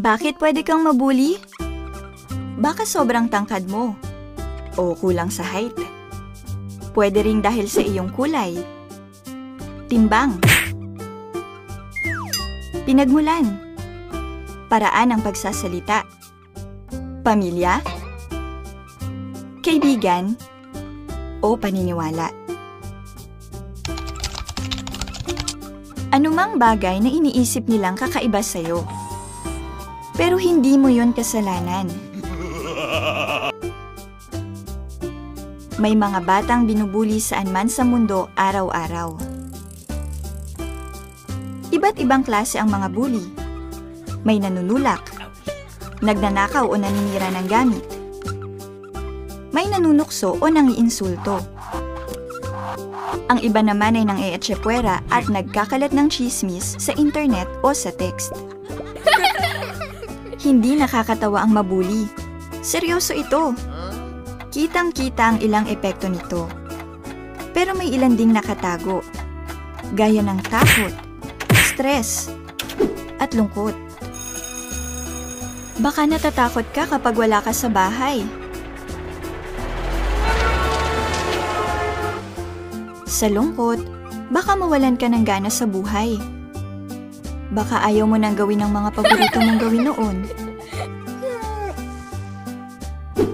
Bakit pwede kang mabuli? Baka sobrang tangkad mo. O kulang sa height. Pwede ring dahil sa iyong kulay. Timbang. Pinagmulan. Paraan ng pagsasalita. Pamilya. Kaibigan. O paniniwala. Anumang bagay na iniisip nilang kakaiba sa'yo. Pero hindi mo yon kasalanan. May mga batang binubuli saan man sa mundo araw-araw. Iba't ibang klase ang mga bully. May nanunulak, nagnanakaw o naninira ng gamit. May nanunukso o nangiinsulto. Ang iba naman ay nang eetsepwera at nagkakalat ng chismis sa internet o sa text. Hindi nakakatawa ang mabuli. Seryoso ito. Kitang-kita ang ilang epekto nito. Pero may ilan ding nakatago. Gaya ng takot, stress, at lungkot. Baka natatakot ka kapag wala ka sa bahay. Sa lungkot, baka mawalan ka ng gana sa buhay. Baka ayaw mo nang gawin ang mga paborito mong gawin noon.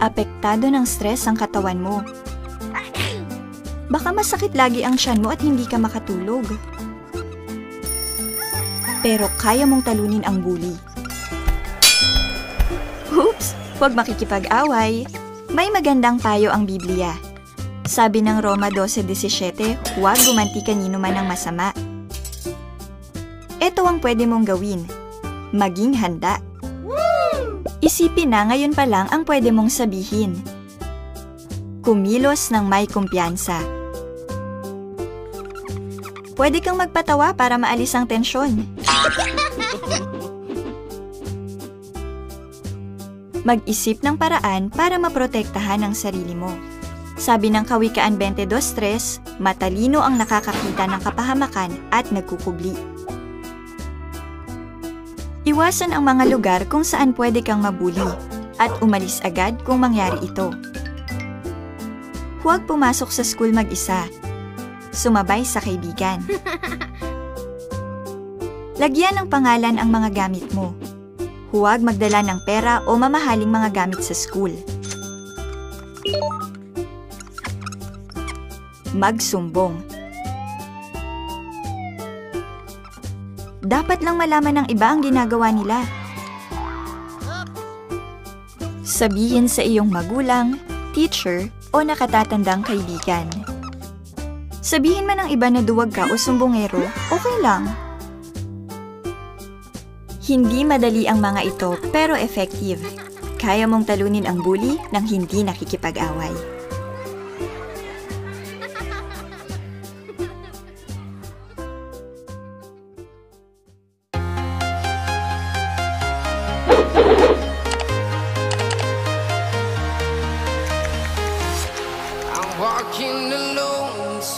Apektado ng stress ang katawan mo. Baka masakit lagi ang tiyan mo at hindi ka makatulog. Pero kaya mong talunin ang bully. Oops! Huwag makikipag-away. May magandang payo ang Biblia. Sabi ng Roma 12.17, huwag gumanti kanino man ng masama. Ito ang pwede mong gawin. Maging handa. Isipin na ngayon pa lang ang pwede mong sabihin. Kumilos ng may kumpiyansa. Pwede kang magpatawa para maalis ang tensyon. Mag-isip ng paraan para maprotektahan ang sarili mo. Sabi ng Kawikaan 22.3, matalino ang nakakakita ng kapahamakan at nagkukubli. Iwasan ang mga lugar kung saan pwede kang mabuli at umalis agad kung mangyari ito. Huwag pumasok sa school mag-isa. Sumabay sa kaibigan. Lagyan ng pangalan ang mga gamit mo. Huwag magdala ng pera o mamahaling mga gamit sa school. Magsumbong. Dapat lang malaman ng iba ang ginagawa nila. Sabihin sa iyong magulang, teacher, o nakatatandang kaibigan. Sabihin man ng iba na duwag ka o sumbongero, okay lang. Hindi madali ang mga ito pero effective. Kaya mong talunin ang bully nang hindi nakikipag-away.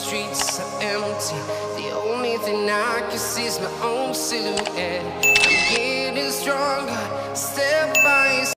streets are empty. The only thing I can see is my own silhouette. I'm getting stronger. Still